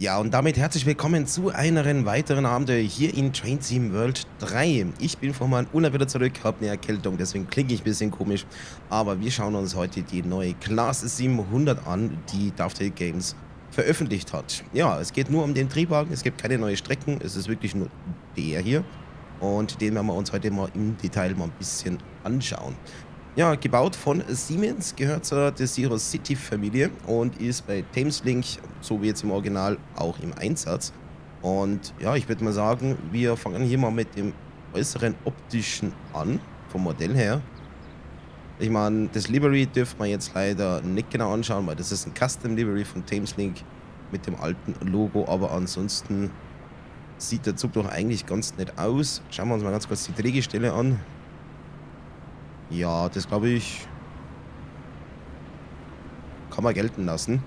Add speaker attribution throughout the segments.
Speaker 1: Ja, und damit herzlich willkommen zu einem weiteren Abend hier in Train Team World 3. Ich bin von meinem Urlaub wieder zurück, habe eine Erkältung, deswegen klinge ich ein bisschen komisch. Aber wir schauen uns heute die neue Class 700 an, die Dovetail Games veröffentlicht hat. Ja, es geht nur um den Triebwagen, es gibt keine neuen Strecken, es ist wirklich nur der hier. Und den werden wir uns heute mal im Detail mal ein bisschen anschauen. Ja, gebaut von Siemens, gehört zur Desiro City Familie und ist bei Thameslink, so wie jetzt im Original, auch im Einsatz. Und ja, ich würde mal sagen, wir fangen hier mal mit dem äußeren optischen an, vom Modell her. Ich meine, das Livery dürfte man jetzt leider nicht genau anschauen, weil das ist ein Custom Livery von Thameslink mit dem alten Logo, aber ansonsten sieht der Zug doch eigentlich ganz nett aus. Schauen wir uns mal ganz kurz die Drehgestelle an. Ja, das glaube ich kann man gelten lassen.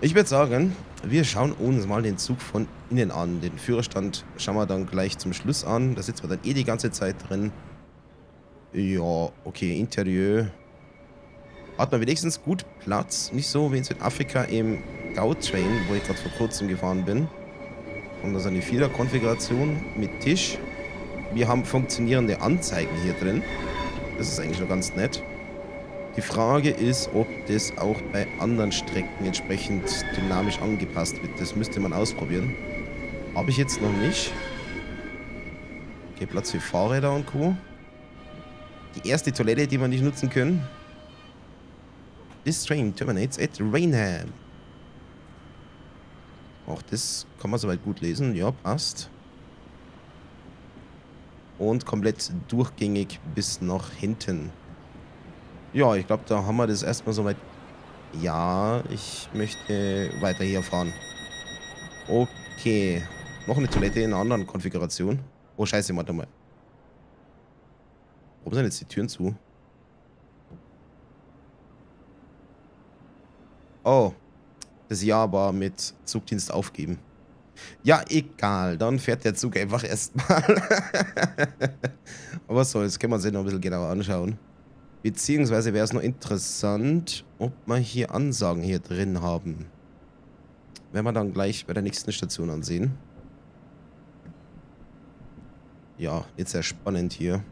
Speaker 1: Ich würde sagen, wir schauen uns mal den Zug von innen an. Den Führerstand schauen wir dann gleich zum Schluss an. Da sitzen wir dann eh die ganze Zeit drin. Ja, okay, Interieur. Hat man wenigstens gut Platz. Nicht so wie in Südafrika im Gautrain, wo ich gerade vor kurzem gefahren bin. Und das ist eine Vierer-Konfiguration mit Tisch. Wir haben funktionierende Anzeigen hier drin. Das ist eigentlich nur ganz nett. Die Frage ist, ob das auch bei anderen Strecken entsprechend dynamisch angepasst wird. Das müsste man ausprobieren. Habe ich jetzt noch nicht. Okay, Platz für Fahrräder und Co. Die erste Toilette, die wir nicht nutzen können. This train terminates at Rainham. Auch das kann man soweit gut lesen. Ja, passt und komplett durchgängig bis nach hinten. Ja, ich glaube, da haben wir das erstmal soweit. Ja, ich möchte weiter hier fahren. Okay. Noch eine Toilette in einer anderen Konfiguration. Oh, scheiße, warte mal. Warum sind jetzt die Türen zu? Oh. Das Jahr war mit Zugdienst aufgeben. Ja, egal. Dann fährt der Zug einfach erstmal. Aber was soll's, können wir uns den noch ein bisschen genauer anschauen. Beziehungsweise wäre es noch interessant, ob wir hier Ansagen hier drin haben. Werden wir dann gleich bei der nächsten Station ansehen. Ja, jetzt sehr spannend hier.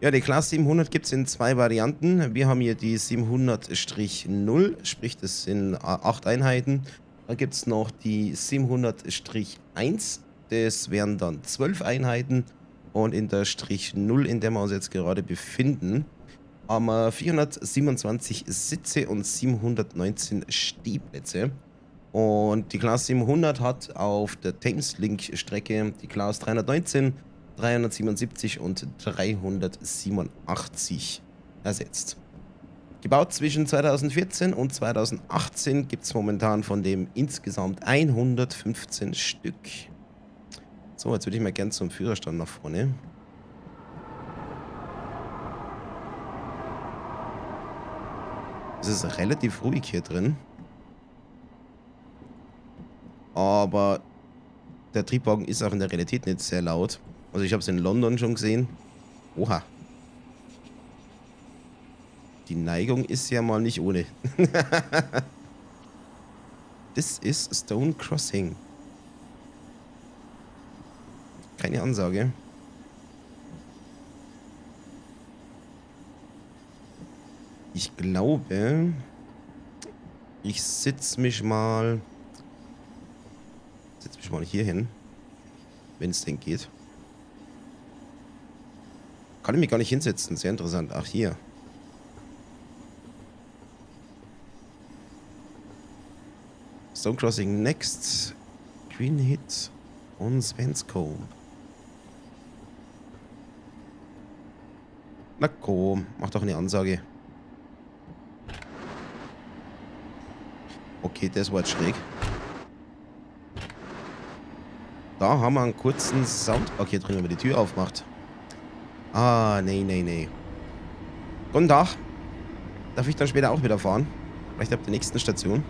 Speaker 1: Ja, die Class 700 gibt es in zwei Varianten. Wir haben hier die 700-0, sprich das sind acht Einheiten. Dann gibt es noch die 700-1. Das wären dann 12 Einheiten. Und in der Strich 0, in der wir uns jetzt gerade befinden, haben wir 427 Sitze und 719 Stehplätze. Und die Class 700 hat auf der Thames-Link-Strecke die Class 319, 377 und 387 ersetzt. Gebaut zwischen 2014 und 2018 gibt es momentan von dem insgesamt 115 Stück. So, jetzt würde ich mal gerne zum Führerstand nach vorne. Es ist relativ ruhig hier drin. Aber der Triebwagen ist auch in der Realität nicht sehr laut. Also ich habe es in London schon gesehen. Oha, die Neigung ist ja mal nicht ohne. This is Stone Crossing. Keine Ansage. Ich glaube, ich sitze mich mal... Setze mich mal hier hin. Wenn es denn geht. Kann ich mich gar nicht hinsetzen. Sehr interessant. Ach, hier. Stone Crossing next. Green Hit on Svenscombe. Na komm, mach doch eine Ansage. Okay, das war jetzt schräg. Da haben wir einen kurzen Sound. Okay, drin, wenn man die Tür aufmacht. Ah, nee, nee, nee. Guten Tag. Darf ich dann später auch wieder fahren? Vielleicht ab der nächsten Station.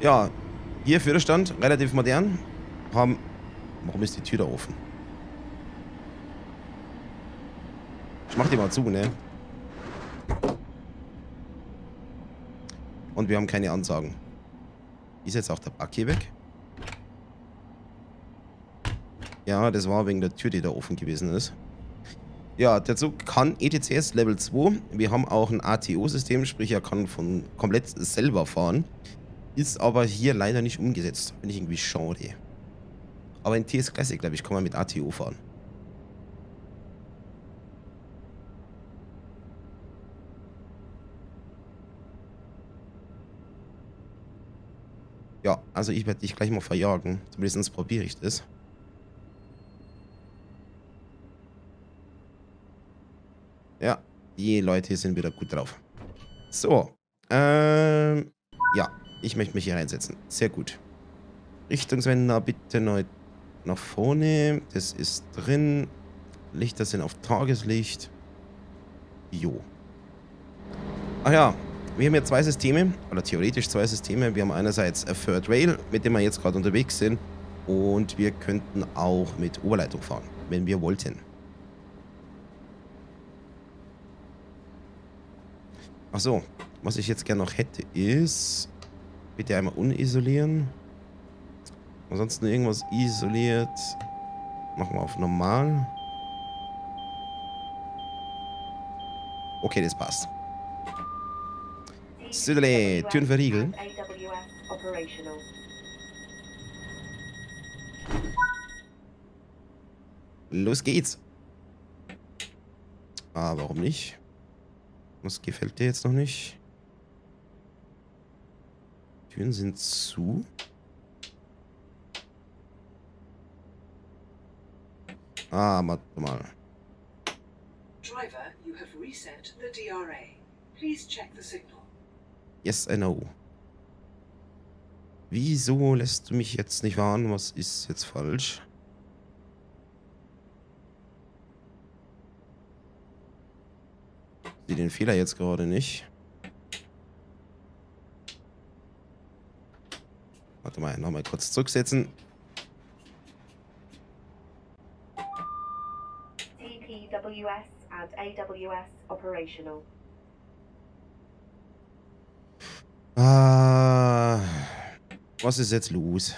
Speaker 1: Ja, hier Führerstand, relativ modern. Haben. Warum ist die Tür da offen? Ich mach die mal zu, ne? Und wir haben keine Ansagen. Ist jetzt auch der Buggy weg? Ja, das war wegen der Tür, die da offen gewesen ist. Ja, der Zug kann ETCS Level 2. Wir haben auch ein ATO-System, sprich er kann von komplett selber fahren. Ist aber hier leider nicht umgesetzt. Bin ich irgendwie schade. Aber in TS Classic, glaube ich, kann man mit ATO fahren. Ja, also ich werde dich gleich mal verjagen. Zumindest probiere ich das. Ja, die Leute sind wieder gut drauf. So. Ähm, ja, ich möchte mich hier reinsetzen. Sehr gut. Richtungswender bitte neu nach vorne. Das ist drin. Lichter sind auf Tageslicht. Jo. Ach ja, wir haben hier zwei Systeme, oder theoretisch zwei Systeme. Wir haben einerseits a Third Rail, mit dem wir jetzt gerade unterwegs sind. Und wir könnten auch mit Oberleitung fahren, wenn wir wollten. Achso, was ich jetzt gerne noch hätte ist... Bitte einmal unisolieren. Ansonsten irgendwas isoliert. Machen wir auf normal. Okay, das passt. Südele, Türen verriegeln. Los geht's. Ah, warum nicht? Was gefällt dir jetzt noch nicht? Türen sind zu. Ah, warte mal. Driver, you have reset the DRA. Please check the signal. Yes, I know. Wieso lässt du mich jetzt nicht warnen? Was ist jetzt falsch? Sie den Fehler jetzt gerade nicht. Warte mal, nochmal kurz zurücksetzen. TPWS and AWS operational. Ah, was ist jetzt los?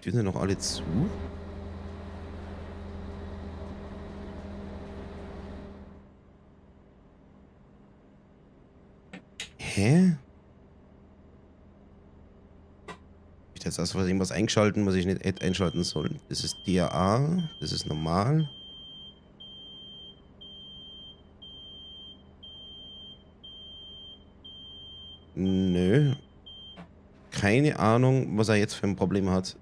Speaker 1: Türen noch alle zu? Hä? Jetzt erst was irgendwas eingeschalten, was ich nicht hätte einschalten sollen. Das ist DAA, das ist normal. Nö. Keine Ahnung, was er jetzt für ein Problem hat.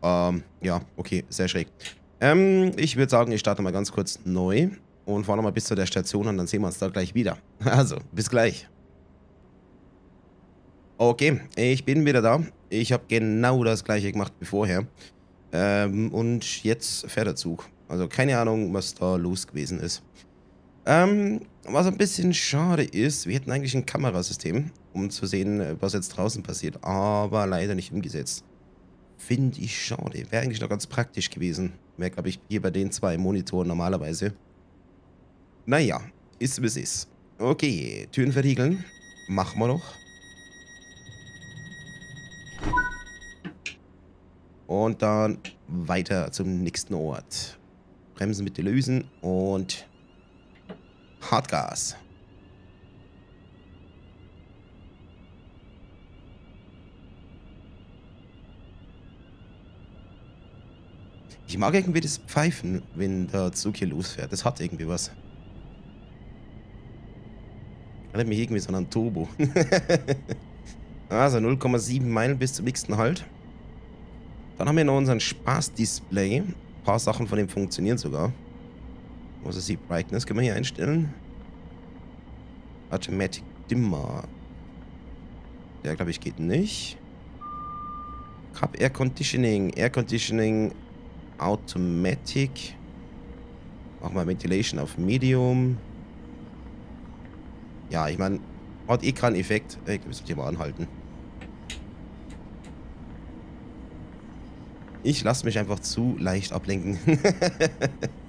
Speaker 1: Ähm, ja, okay, sehr schräg. Ähm, ich würde sagen, ich starte mal ganz kurz neu und fahre nochmal bis zu der Station und dann sehen wir uns da gleich wieder. Also, bis gleich. Okay, ich bin wieder da. Ich habe genau das gleiche gemacht wie vorher. Ähm, und jetzt fährt der Zug. Also keine Ahnung, was da los gewesen ist. Ähm, was ein bisschen schade ist, wir hätten eigentlich ein Kamerasystem, um zu sehen, was jetzt draußen passiert. Aber leider nicht umgesetzt. Finde ich schade. Wäre eigentlich noch ganz praktisch gewesen. Wäre, glaube ich, hier bei den zwei Monitoren normalerweise. Naja, ist wie es ist. Okay, Türen verriegeln. Machen wir noch. Und dann weiter zum nächsten Ort. Bremsen bitte lösen und Hartgas. Ich mag irgendwie das Pfeifen, wenn der Zug hier losfährt. Das hat irgendwie was. Erinnert mich irgendwie so an einen Turbo. also 0,7 Meilen bis zum nächsten Halt. Dann haben wir noch unseren Spaß-Display. Ein paar Sachen von dem funktionieren sogar. Ist die Brightness? Können wir hier einstellen? Automatic Dimmer. Der, glaube ich, geht nicht. Cup Air Conditioning. Air Conditioning Automatic. Mach mal Ventilation auf Medium. Ja, ich meine, hat eh keinen Effekt. Ich muss hier mal anhalten. Ich lasse mich einfach zu leicht ablenken.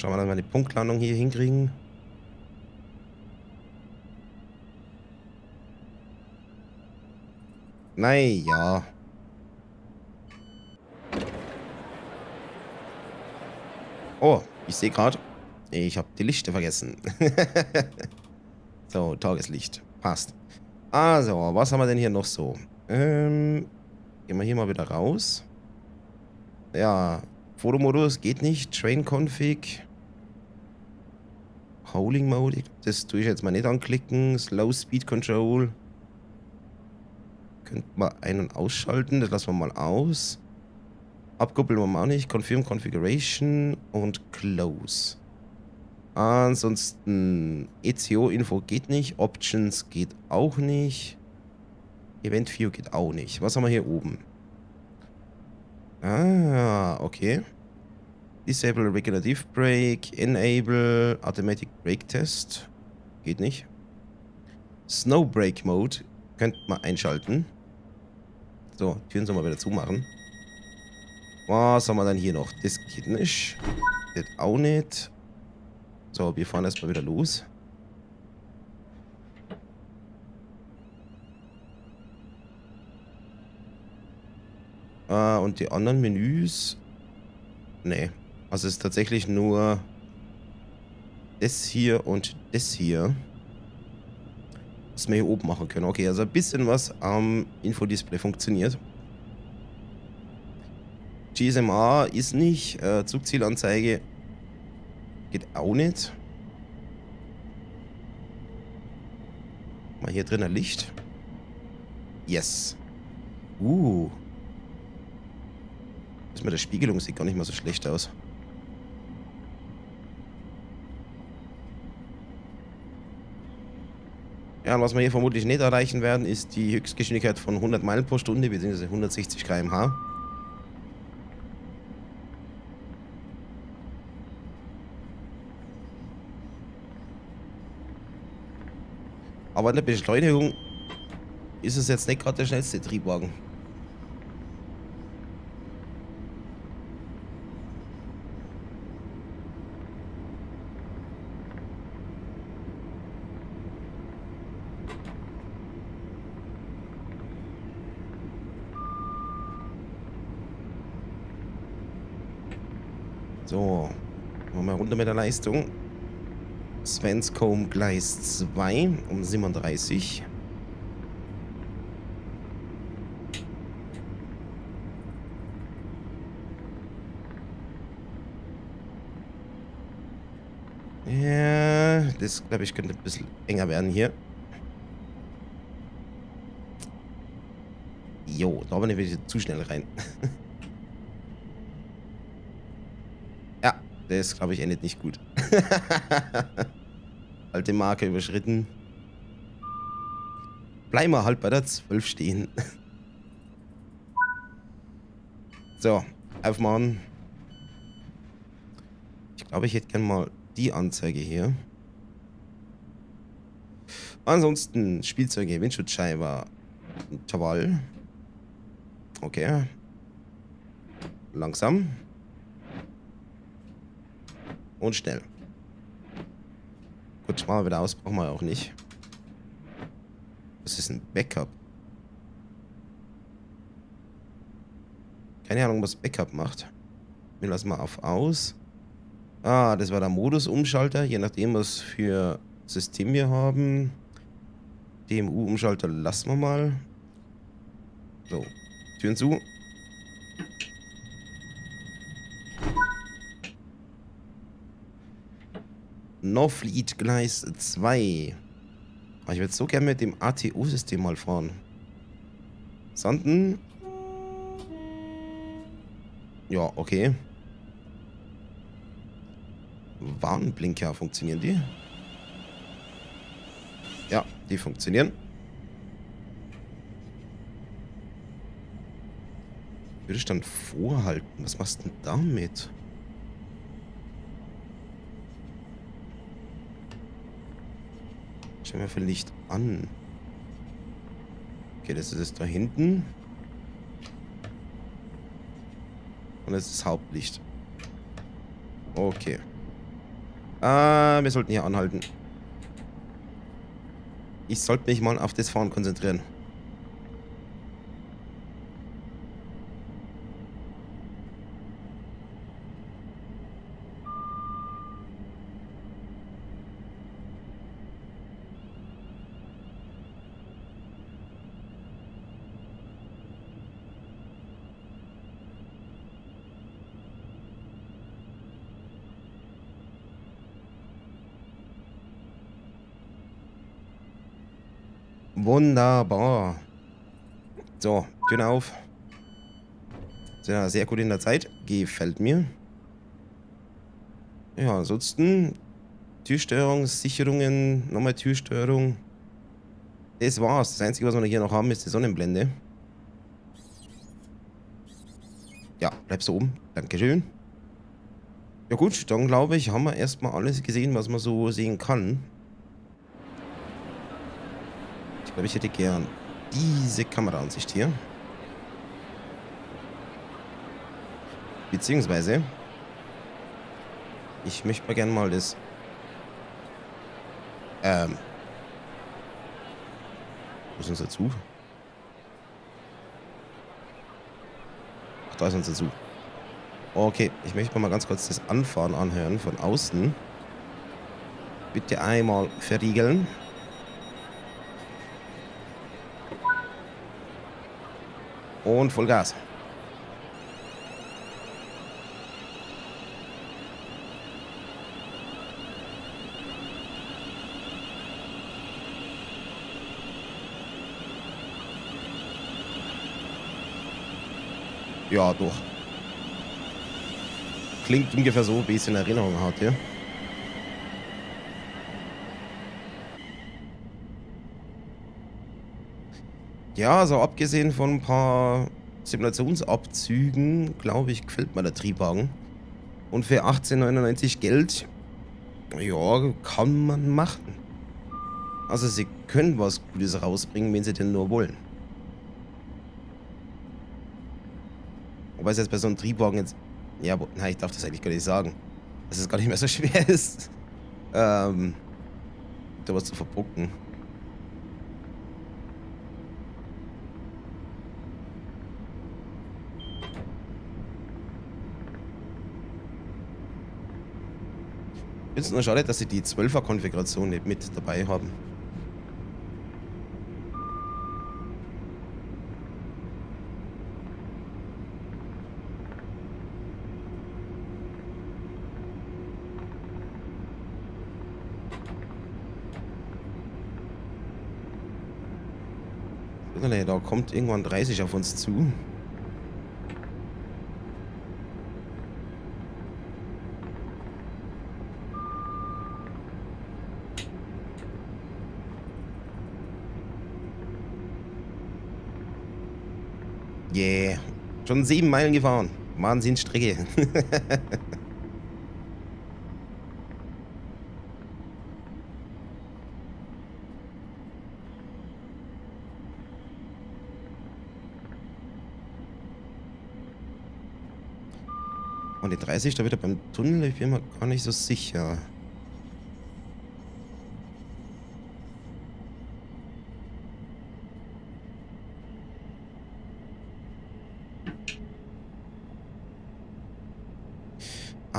Speaker 1: Schauen wir, dass wir die Punktlandung hier hinkriegen. Naja. Oh, ich sehe gerade, ich habe die Lichter vergessen. so, Tageslicht. Passt. Also, was haben wir denn hier noch so? Ähm, gehen wir hier mal wieder raus. Ja, Fotomodus geht nicht. Train Config. Howling Mode. Das tue ich jetzt mal nicht anklicken. Slow Speed Control. Könnte man ein- und ausschalten. Das lassen wir mal aus. Abkuppeln wir mal nicht. Confirm Configuration und Close. Ansonsten ECO-Info geht nicht. Options geht auch nicht. Event View geht auch nicht. Was haben wir hier oben? Ah, okay. Disable Regulative Brake. Enable Automatic Brake Test. Geht nicht. Snow Brake Mode könnte man einschalten. So, Türen sollen wir wieder zumachen. Was haben wir dann hier noch? Das geht nicht. Das auch nicht. So, wir fahren erstmal wieder los. Äh, und die anderen Menüs. Nee. Also es ist tatsächlich nur das hier und das hier. Was wir hier oben machen können. Okay, also ein bisschen was am Infodisplay funktioniert. GSMA ist nicht. Äh, Zugzielanzeige geht auch nicht. Mal hier drin ein Licht. Yes. Uh. Das mit der Spiegelung sieht gar nicht mal so schlecht aus. Ja, was wir hier vermutlich nicht erreichen werden, ist die Höchstgeschwindigkeit von 100 Meilen pro Stunde, bzw. 160 km/h. Aber in der Beschleunigung ist es jetzt nicht gerade der schnellste Triebwagen. So, machen wir runter mit der Leistung. Svenscombe Gleis 2 um 37. Ja, das glaube ich könnte ein bisschen enger werden hier. Jo, da bin ich zu schnell rein. ja, das glaube ich endet nicht gut. Alte Marke überschritten. Bleiben wir halt bei der 12 stehen. so, aufmachen. Ich glaube, ich hätte gern mal die Anzeige hier. Ansonsten Spielzeuge, Windschutzscheibe, Tawal. Okay. Langsam. Und schnell. Gut, machen wir wieder aus, brauchen wir auch nicht. Das ist ein Backup. Keine Ahnung, was Backup macht. Wir lassen mal auf aus. Ah, das war der Modusumschalter, je nachdem, was für System wir haben. DMU-Umschalter lassen wir mal. So, Türen zu. Norfleet Gleis 2. Ah, ich würde so gerne mit dem ATU-System mal fahren. Sanden. Ja, okay. Warnblinker, funktionieren die? Ja, die funktionieren. Widerstand vorhalten. Was machst du denn damit? Schau mal für Licht an. Okay, das ist es da hinten. Und das ist das Hauptlicht. Okay. Äh, wir sollten hier anhalten. Ich sollte mich mal auf das Fahren konzentrieren. Wunderbar. So, Tür auf. Sind ja sehr gut in der Zeit. Gefällt mir. Ja, ansonsten Türsteuerung, Sicherungen, nochmal Türsteuerung. Das war's. Das Einzige, was wir hier noch haben, ist die Sonnenblende. Ja, bleib so oben. Dankeschön. Ja gut, dann glaube ich, haben wir erstmal alles gesehen, was man so sehen kann. Ich glaube, ich hätte gern diese Kameraansicht hier. Beziehungsweise, ich möchte mal gerne mal das... Ähm... Wo ist unser Zug? Ach, da ist unser Zug. Okay, ich möchte mal ganz kurz das Anfahren anhören von außen. Bitte einmal verriegeln. Und Vollgas. Ja, doch. Klingt ungefähr so, wie es in Erinnerung hat, ja. Also abgesehen von ein paar Simulationsabzügen, glaube ich, gefällt mir der Triebwagen. Und für 18,99 Geld, ja, kann man machen. Also sie können was Gutes rausbringen, wenn sie denn nur wollen. Wobei es jetzt bei so einem Triebwagen jetzt... Ja, nein, ich darf das eigentlich gar nicht sagen. Dass es gar nicht mehr so schwer ist, ähm, da was zu verpucken. Ich finde es nur schade, dass sie die 12er Konfiguration nicht mit dabei haben. Da kommt irgendwann 30 auf uns zu. Yeah. Schon sieben Meilen gefahren. Wahnsinnsstrecke. Und die 30 da wieder beim Tunnel, ich bin mir gar nicht so sicher.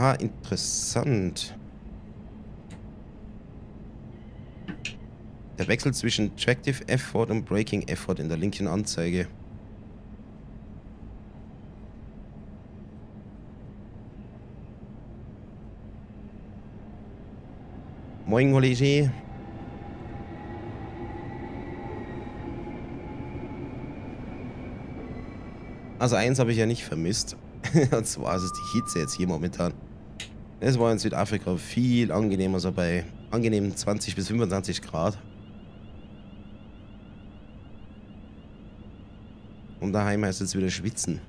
Speaker 1: Ah, interessant. Der Wechsel zwischen Tractive Effort und Braking Effort in der linken Anzeige. Moin, Kollege. Also eins habe ich ja nicht vermisst. Und zwar ist es die Hitze jetzt hier momentan. Es war in Südafrika viel angenehmer, so bei angenehmen 20 bis 25 Grad. Und daheim heißt es wieder schwitzen.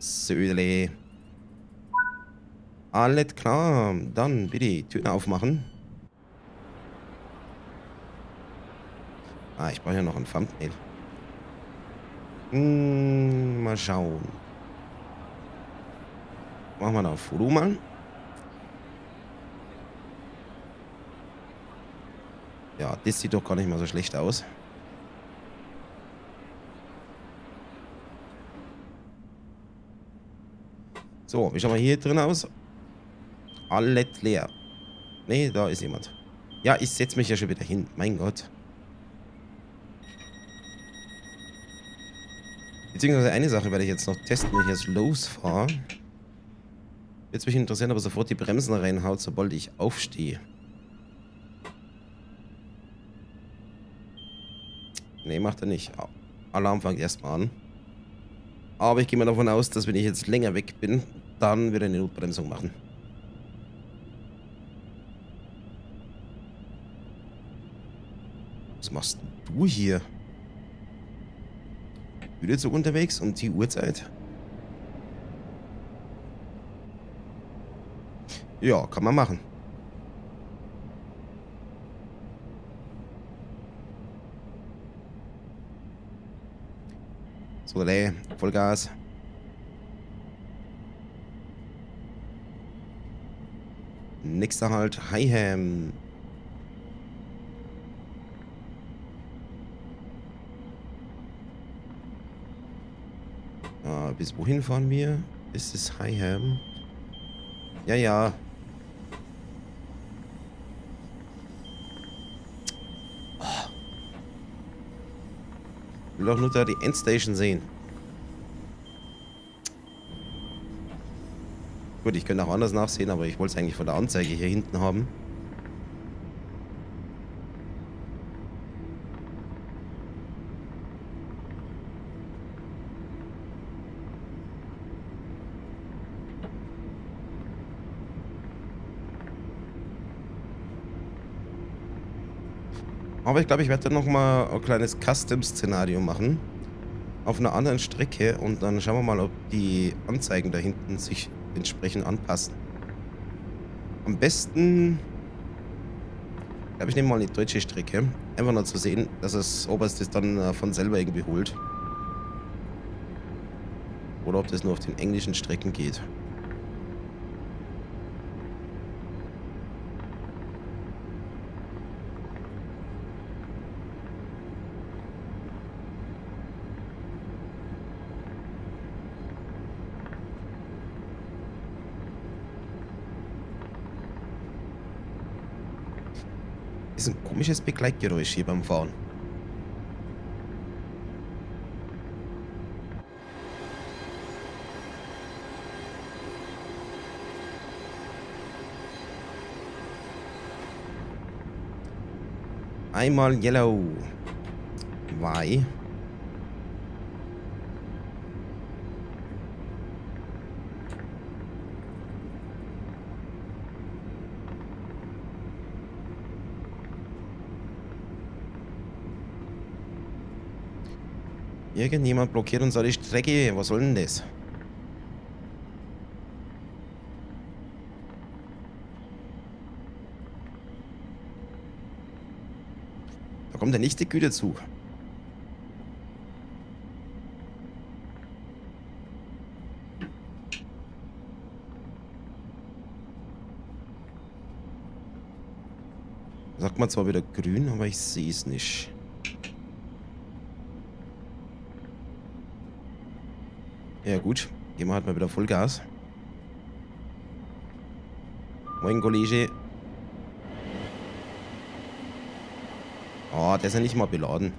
Speaker 1: Södele. Alles klar, dann bitte Türen aufmachen. Ah, ich brauche ja noch ein Thumbnail. Hm, mal schauen. Machen wir da ein Foto mal. Ja, das sieht doch gar nicht mal so schlecht aus. So, wie schauen wir hier drin aus? Alles leer. Nee, da ist jemand. Ja, ich setze mich ja schon wieder hin. Mein Gott. Beziehungsweise eine Sache werde ich jetzt noch testen, wenn ich jetzt losfahre. Jetzt mich interessieren, ob er sofort die Bremsen reinhaut, sobald ich aufstehe. Nee, macht er nicht. Alarm fängt erstmal an. Aber ich gehe mal davon aus, dass wenn ich jetzt länger weg bin, dann wird er eine Notbremsung machen. Was machst du hier? So unterwegs um die Uhrzeit? Ja, kann man machen. So, Relais, Vollgas. Nächster Halt, Highham. Ah, bis wohin fahren wir? Ist es Highham? Ja, ja. will doch nur da die Endstation sehen. Gut, ich könnte auch anders nachsehen, aber ich wollte es eigentlich von der Anzeige hier hinten haben. Aber ich glaube, ich werde dann nochmal ein kleines Custom-Szenario machen. Auf einer anderen Strecke und dann schauen wir mal, ob die Anzeigen da hinten sich entsprechend anpassen. Am besten, ich glaube ich, nehme mal eine deutsche Strecke. Einfach nur zu sehen, dass das dann äh, von selber irgendwie holt. Oder ob das nur auf den englischen Strecken geht. Ist ein komisches Begleitgeräusch hier beim Fahren. Einmal Yellow. Why? Irgendjemand blockiert uns die Strecke. Was soll denn das? Da kommt der nächste Güterzug. Sagt man zwar wieder grün, aber ich sehe es nicht. Ja gut, gehen wir halt mal wieder Vollgas. Moin, Kollege. Oh, der ist ja nicht mal beladen.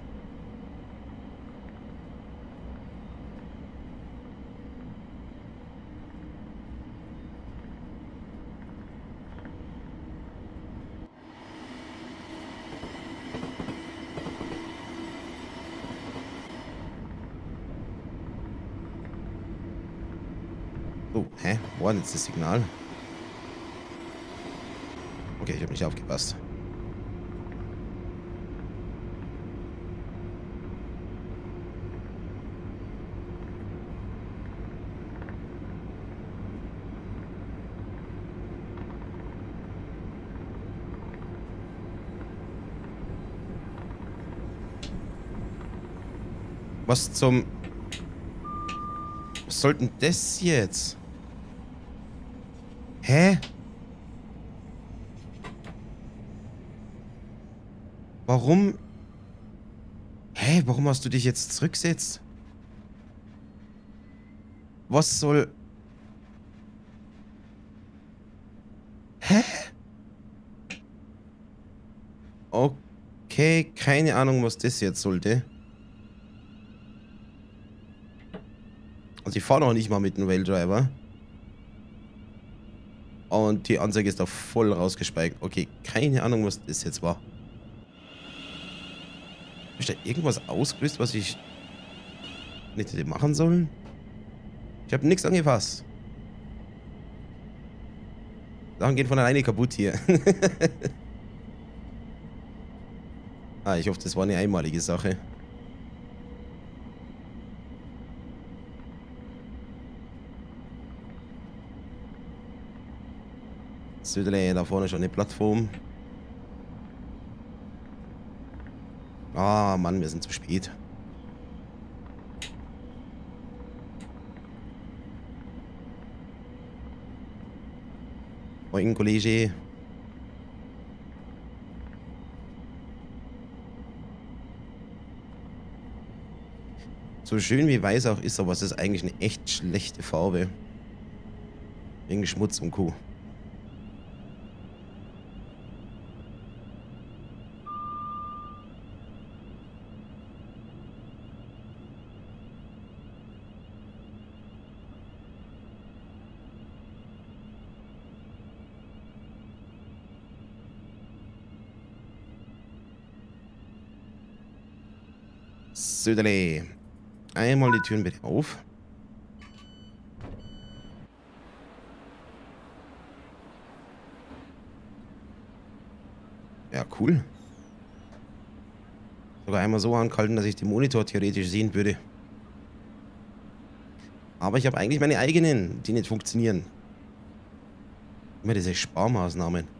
Speaker 1: Hä? Wo war jetzt das Signal? Okay, ich habe nicht aufgepasst. Was zum Was soll das jetzt? Hä? Warum? Hä, warum hast du dich jetzt zurückgesetzt? Was soll... Hä? Okay, keine Ahnung, was das jetzt sollte. Also ich fahre noch nicht mal mit dem Raildriver. Und die Anzeige ist da voll rausgespeichert. Okay, keine Ahnung, was das jetzt war. Ist da irgendwas ausgelöst, was ich nicht hätte machen sollen? Ich habe nichts angefasst. Sachen gehen von alleine kaputt hier. ah, ich hoffe, das war eine einmalige Sache. Südle, da vorne schon eine Plattform. Ah, Mann, wir sind zu spät. Moin, Kollege. So schön wie weiß auch ist, aber es ist eigentlich eine echt schlechte Farbe. Wegen Schmutz und Kuh. Söderle. Einmal die Türen bitte auf. Ja, cool. Sogar einmal so angehalten, dass ich den Monitor theoretisch sehen würde. Aber ich habe eigentlich meine eigenen, die nicht funktionieren. Immer diese Sparmaßnahmen.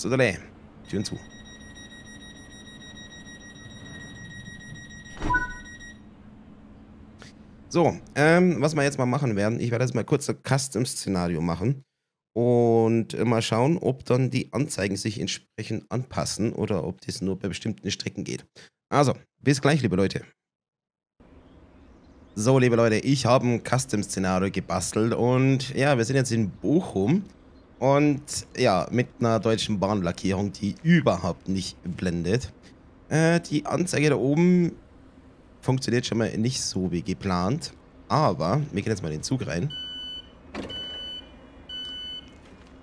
Speaker 1: So, Türen zu. So, ähm, was wir jetzt mal machen werden, ich werde jetzt mal kurz ein Custom-Szenario machen und mal schauen, ob dann die Anzeigen sich entsprechend anpassen oder ob das nur bei bestimmten Strecken geht. Also, bis gleich, liebe Leute. So, liebe Leute, ich habe ein Custom-Szenario gebastelt und ja, wir sind jetzt in Bochum und ja, mit einer deutschen Bahnlackierung, die überhaupt nicht blendet. Äh, die Anzeige da oben funktioniert schon mal nicht so wie geplant. Aber wir gehen jetzt mal in den Zug rein.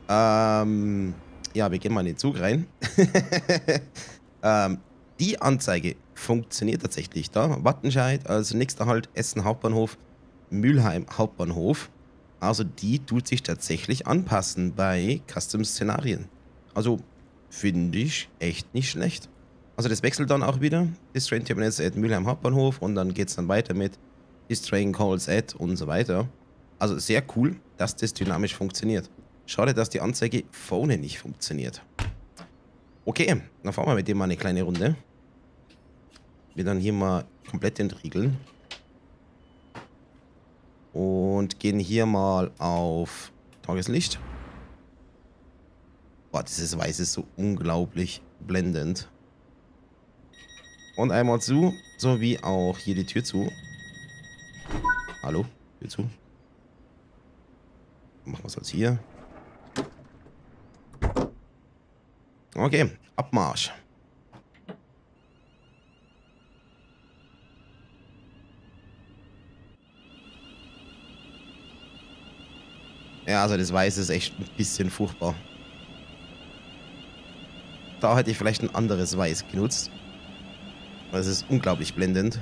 Speaker 1: Ähm, ja, wir gehen mal in den Zug rein. ähm, die Anzeige funktioniert tatsächlich da. Wattenscheid, also nächster Halt Essen Hauptbahnhof, Mülheim Hauptbahnhof. Also die tut sich tatsächlich anpassen bei Custom-Szenarien. Also finde ich echt nicht schlecht. Also das wechselt dann auch wieder. This train terminates at Mülheim Hauptbahnhof und dann geht es dann weiter mit This train calls at und so weiter. Also sehr cool, dass das dynamisch funktioniert. Schade, dass die Anzeige vorne nicht funktioniert. Okay, dann fahren wir mit dem mal eine kleine Runde. Wir dann hier mal komplett entriegeln. Und gehen hier mal auf Tageslicht. Boah, dieses Weiß ist so unglaublich blendend. Und einmal zu, sowie auch hier die Tür zu. Hallo, Tür zu. Machen wir es jetzt hier. Okay, Abmarsch. Ja, also das Weiß ist echt ein bisschen furchtbar. Da hätte ich vielleicht ein anderes Weiß genutzt. Das ist unglaublich blendend.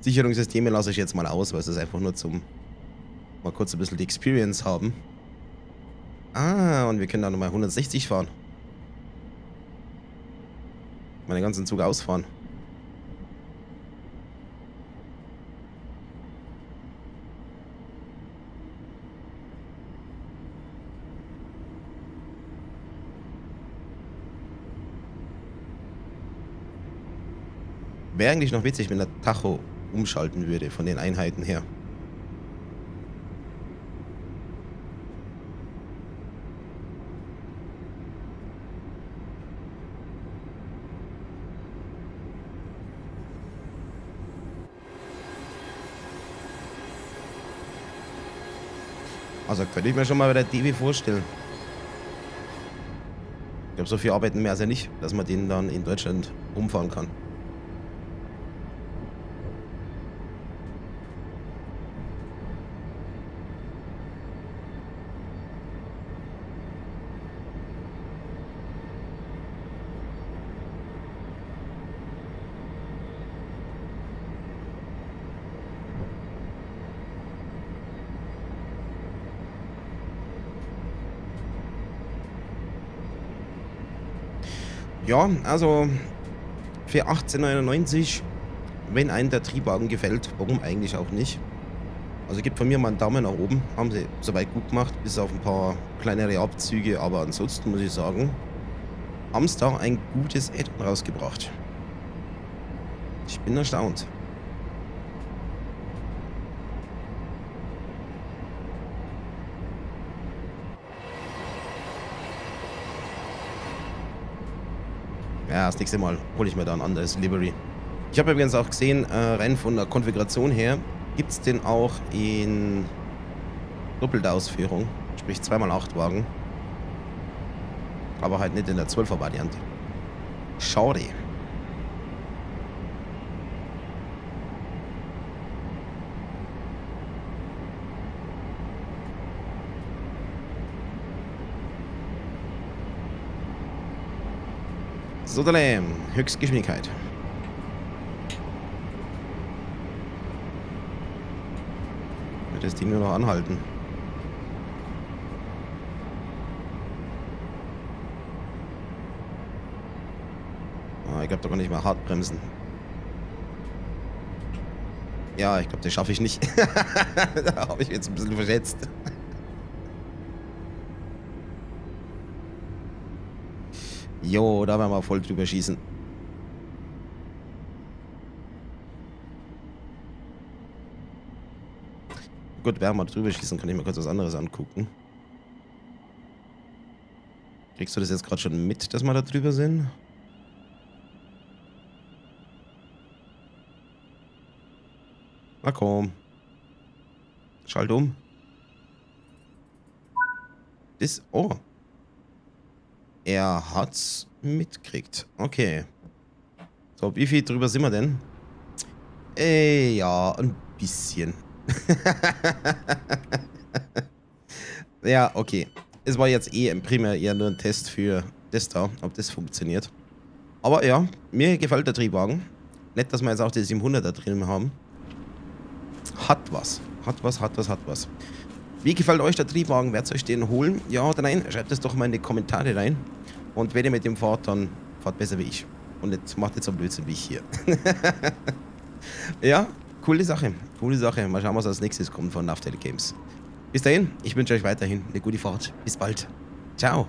Speaker 1: Sicherungssysteme lasse ich jetzt mal aus, weil es ist einfach nur zum mal kurz ein bisschen die Experience haben. Ah, und wir können da nochmal 160 fahren. Meine ganzen Zug ausfahren. Wäre eigentlich noch witzig, wenn der Tacho umschalten würde von den Einheiten her. Also könnte ich mir schon mal bei der DW vorstellen. Ich glaube, so viel arbeiten wir also nicht, dass man den dann in Deutschland umfahren kann. Ja, also für 18,99, wenn einem der Triebwagen gefällt, warum eigentlich auch nicht? Also gibt von mir mal einen Daumen nach oben, haben sie soweit gut gemacht, bis auf ein paar kleinere Abzüge, aber ansonsten muss ich sagen, haben sie da ein gutes Add rausgebracht. Ich bin erstaunt. Das nächste Mal hole ich mir da ein anderes Livery. Ich habe übrigens auch gesehen, äh, rein von der Konfiguration her, gibt es den auch in doppelter Ausführung. Sprich 2x8 Wagen. Aber halt nicht in der 12er Variante. Schade. So, dann Höchstgeschwindigkeit. Wird das Ding nur noch anhalten. Ah, ich glaube, da kann ich mal hart bremsen. Ja, ich glaube, das schaffe ich nicht. da habe ich jetzt ein bisschen verschätzt. Jo, da werden wir voll drüber schießen. Gut, während wir drüber schießen, kann ich mir kurz was anderes angucken. Kriegst du das jetzt gerade schon mit, dass wir da drüber sind? Na komm. Schalt um. Das. Oh. Er hat's mitkriegt. Okay. So, wie viel drüber sind wir denn? Äh, ja, ein bisschen. ja, okay. Es war jetzt eh primär eher nur ein Test für das da, ob das funktioniert. Aber ja, mir gefällt der Triebwagen. Nett, dass wir jetzt auch die 700er drin haben. Hat was. Hat was, hat was, hat was. Wie gefällt euch der Triebwagen? Werdet ihr euch den holen? Ja oder nein? Schreibt es doch mal in die Kommentare rein. Und wenn ihr mit dem fahrt, dann fahrt besser wie ich. Und jetzt macht jetzt so Blödsinn wie ich hier. ja, coole Sache. Coole Sache. Mal schauen, was als nächstes kommt von Naftel Games. Bis dahin, ich wünsche euch weiterhin eine gute Fahrt. Bis bald. Ciao.